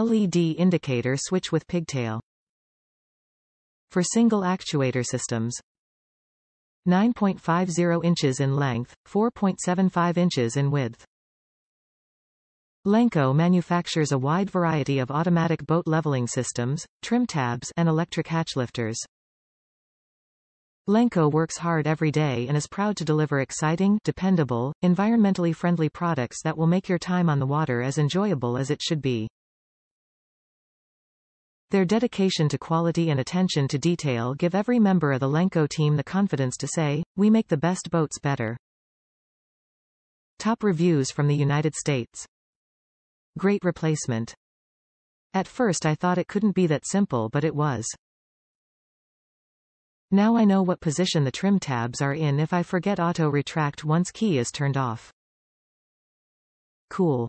LED indicator switch with pigtail. For single actuator systems, 9.50 inches in length, 4.75 inches in width. Lenco manufactures a wide variety of automatic boat leveling systems, trim tabs, and electric hatch lifters. Lenco works hard every day and is proud to deliver exciting, dependable, environmentally friendly products that will make your time on the water as enjoyable as it should be. Their dedication to quality and attention to detail give every member of the Lenco team the confidence to say, we make the best boats better. Top reviews from the United States. Great replacement. At first I thought it couldn't be that simple but it was. Now I know what position the trim tabs are in if I forget auto retract once key is turned off. Cool.